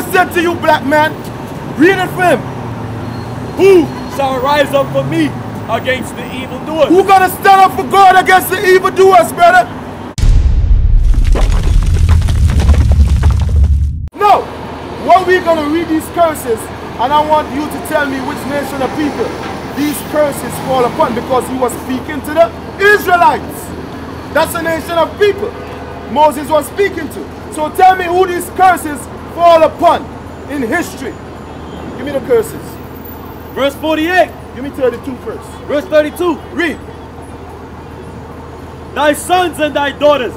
God said to you, black man, read it for him. Who shall rise up for me against the evildoers? Who gonna stand up for God against the evildoers, brother? No. What we gonna read these curses, and I want you to tell me which nation of people these curses fall upon because he was speaking to the Israelites. That's a nation of people Moses was speaking to. So tell me who these curses fall upon in history. Give me the curses. Verse 48. Give me 32 first. Verse 32. Read. Thy sons and thy daughters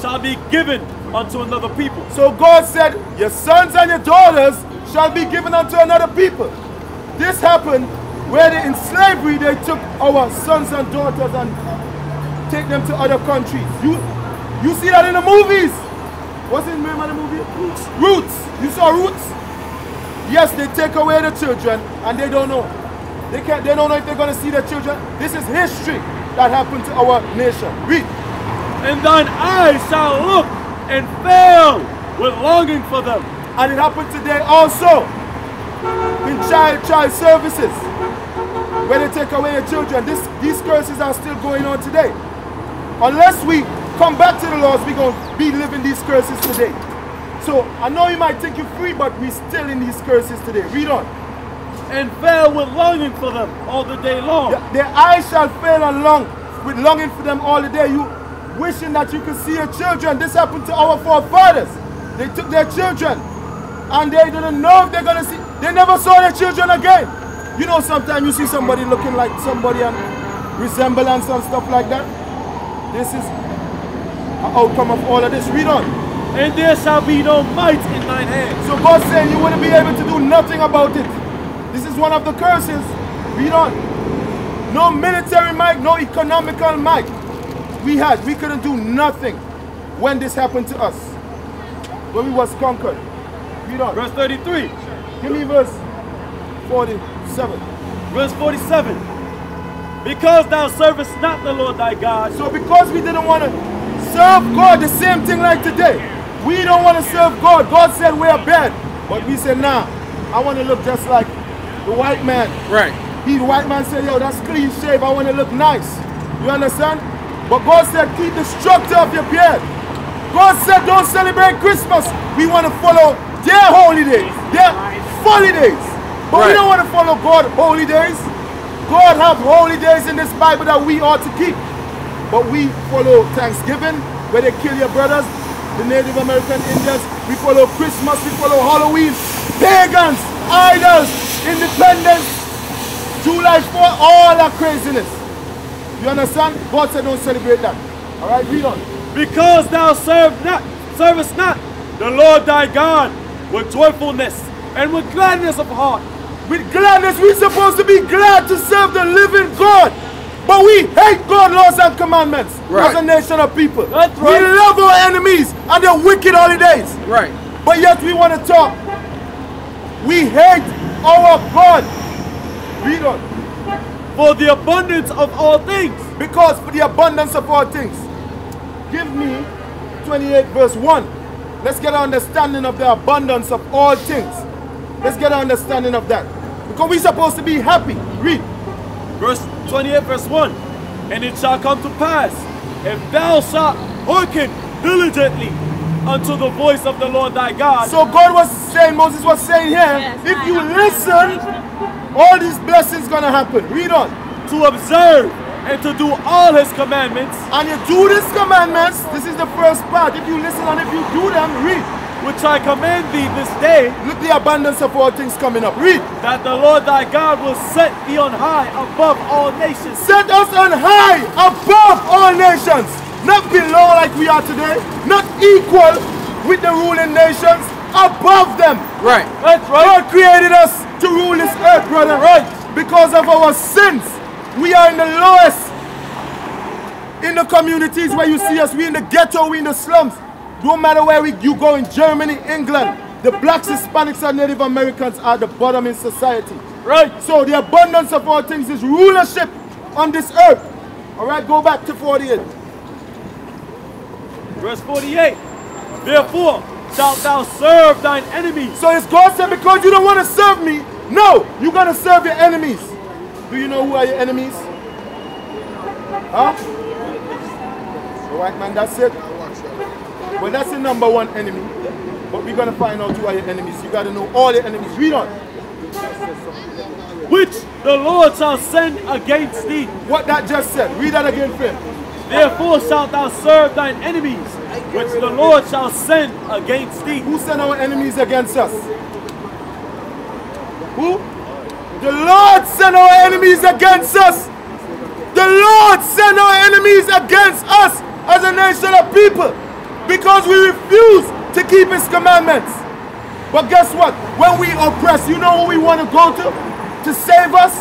shall be given unto another people. So God said, Your sons and your daughters shall be given unto another people. This happened where they, in slavery they took our sons and daughters and take them to other countries. You you see that in the movies. What's the name of the movie? Roots. Roots. You saw Roots? Yes, they take away the children and they don't know. They can't they don't know if they're gonna see their children. This is history that happened to our nation. Read. And thine eyes shall look and fail with longing for them. And it happened today also in child child services where they take away the children. This, these curses are still going on today. Unless we come back to the laws, we're going to be living these curses today. So I know you might think you're free, but we're still in these curses today. Read on. And fail with longing for them all the day long. Their, their eyes shall fail along with longing for them all the day. You wishing that you could see your children. This happened to our forefathers. They took their children and they didn't know if they're going to see. They never saw their children again. You know, sometimes you see somebody looking like somebody and resemblance and stuff like that. This is outcome of all of this. Read on. And there shall be no might in thine hand. So God saying you wouldn't be able to do nothing about it. This is one of the curses. Read on. No military might, no economical might. We had, we couldn't do nothing when this happened to us. When we was conquered. Read on. Verse 33. Give me verse 47. Verse 47. Because thou servest not the Lord thy God. So because we didn't want to serve God the same thing like today. We don't want to serve God. God said we're bad. But we said, nah, I want to look just like the white man. Right. He, the white man said, yo, that's clean shave. I want to look nice. You understand? But God said, keep the structure of your beard. God said, don't celebrate Christmas. We want to follow their holy days, their holy days. But we don't want to follow God holy days. God have holy days in this Bible that we ought to keep. But we follow Thanksgiving, where they kill your brothers, the Native American Indians. We follow Christmas, we follow Halloween, pagans, idols, independence, July 4, all that craziness. You understand? God said don't celebrate that. All right, read on. Because thou serve not, servest not the Lord thy God with joyfulness and with gladness of heart. With gladness, we're supposed to be glad to serve the living God. But we hate God, laws, and commandments Right. as a nation of people. That's We love our enemies and their wicked holidays. Right. But yet we want to talk. We hate our God. Read on. For the abundance of all things. Because for the abundance of all things. Give me 28 verse 1. Let's get an understanding of the abundance of all things. Let's get an understanding of that. Because we're supposed to be happy. Read. Verse 28, verse 1. And it shall come to pass, if thou shalt hearken diligently unto the voice of the Lord thy God, So God was saying, Moses was saying here, Yes, if I you listen, all these blessings gonna happen. Read on. to observe and to do all his commandments, And you do these commandments. This is the first part. If you listen and if you do them, read. Which I command thee this day, Look the abundance of all things coming up. Read. that the Lord thy God will set thee on high above all nations. Set us on high above all nations. Not below like we are today. Not equal with the ruling nations. Above them. Right. That's right. God created us to rule this earth, brother. Right. Because of our sins. We are in the lowest. In the communities where you see us, we in the ghetto, we in the slums. No matter where we, you go in Germany, England, the blacks, Hispanics, and Native Americans are the bottom in society. Right. So the abundance of all things is rulership on this earth. All right, go back to 48. Verse 48. Therefore, shalt thou serve thine enemies. So is God said, because you don't want to serve me, no, you're going to serve your enemies. Do you know who are your enemies? Huh? All right, man, that's it. Well, that's the number one enemy. But we're going to find out who are your enemies. You got to know all your enemies. Read on. which the Lord shall send against thee. What that just said. Read that again him. Therefore shalt thou serve thine enemies, which the Lord shall send against thee. Who sent our enemies against us? Who? The Lord sent our enemies against us. The Lord sent our enemies against us as a nation of people because we refuse to keep his commandments. But guess what? When we oppress, you know who we want to go to to save us?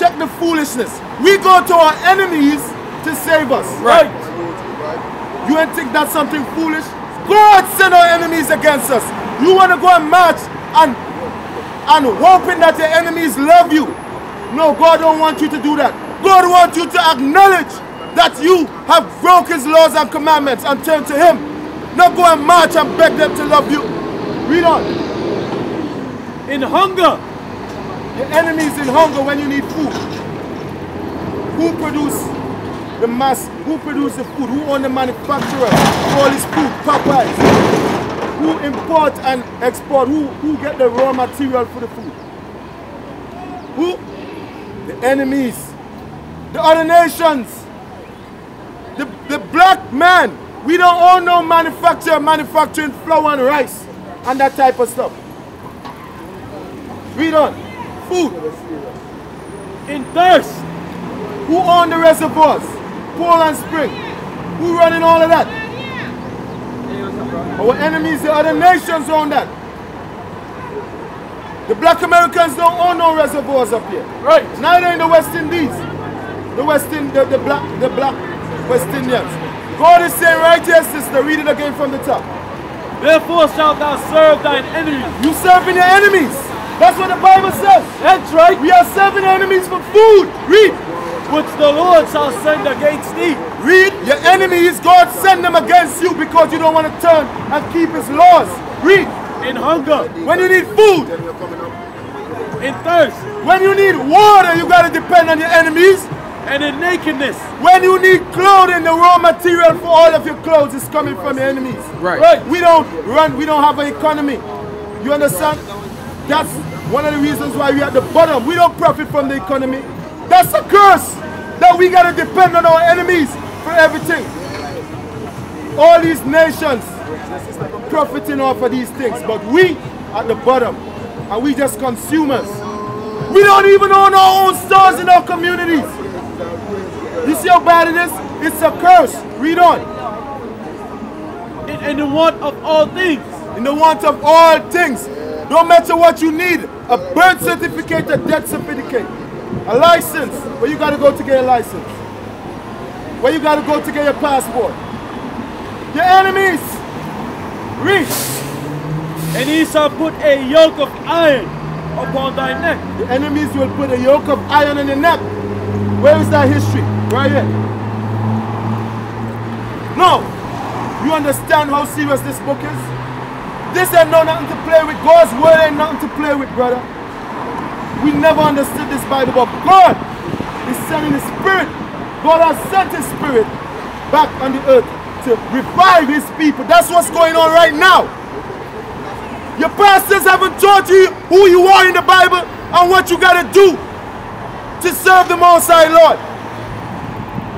Check the foolishness. We go to our enemies to save us. Right. You ain't think that's something foolish? God sent our enemies against us. You want to go and march and and hoping that your enemies love you. No, God don't want you to do that. God wants you to acknowledge that you have broke his laws and commandments and turn to him. Not go and march and beg them to love you. Read on. In hunger, Your enemies in hunger when you need food. Who produce the mass? Who produce the food? Who own the manufacturer? All this food, Popeyes. Who import and export? Who who get the raw material for the food? Who? The enemies. The other nations. The, the black man. We don't own no manufacturer manufacturing flour and rice and that type of stuff. Read on. Food. in thirst, Who own the reservoirs? Poland Spring. Who running all of that? Our enemies, the other nations own that. The black Americans don't own no reservoirs up here. right, Neither in the West Indies. The West Indies, the, the black, the black West Indians. God is saying right here, sister, read it again from the top. therefore shalt thou serve thine enemies. You serving your enemies. That's what the Bible says. That's right, We are serving enemies for food. Read. which the Lord shall send against thee. Read, your enemies, God send them against you because you don't want to turn and keep his laws. Read, In hunger, when you need food, in thirst, when you need water, you got to depend on your enemies. And in nakedness. When you need clothing, the raw material for all of your clothes is coming from your enemies. Right. Right. We don't run, we don't have an economy. You understand? That's one of the reasons why we're at the bottom. We don't profit from the economy. That's a curse that we got to depend on our enemies for everything. All these nations profiting off of these things, but we at the bottom and we just consumers. We don't even own our own stores in our communities. You see how bad it is? It's a curse. Read on. in, in the want of all things. in the want of all things. No matter what you need, a birth certificate, a death certificate, a license, where you gotta go to get a license, where you gotta go to get your passport. Your enemies, read. And he shall put a yoke of iron upon thy neck. The enemies will put a yoke of iron in your neck. Where is that history? Right here. No. You understand how serious this book is? This ain't no nothing to play with. God's word ain't nothing to play with, brother. We never understood this Bible, but God is sending His Spirit. God has sent His Spirit back on the earth to revive His people. That's what's going on right now. Your pastors haven't taught you who you are in the Bible and what you got to do to serve the Most High Lord.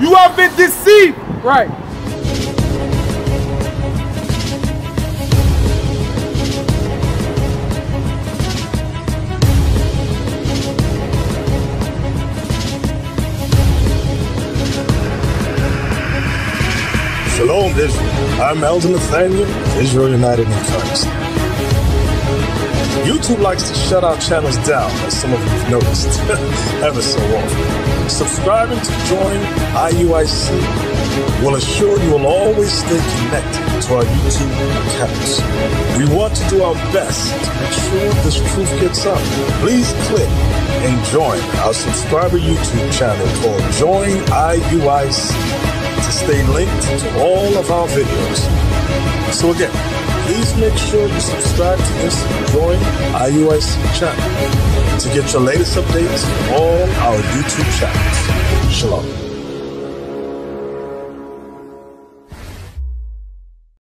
You have been deceived. Right. Shalom, Israel. I'm Elder Nathanyel, Israel United in Christ. YouTube likes to shut our channels down, as some of you have noticed, ever so often. Subscribing to join IUIC will assure you will always stay connected to our YouTube accounts. We want to do our best to make sure this truth gets out. Please click and join our subscriber YouTube channel called Join IUIC to stay linked to all of our videos. So again, please make sure you subscribe to this growing IUIC channel to get your latest updates on all our YouTube channels. Shalom.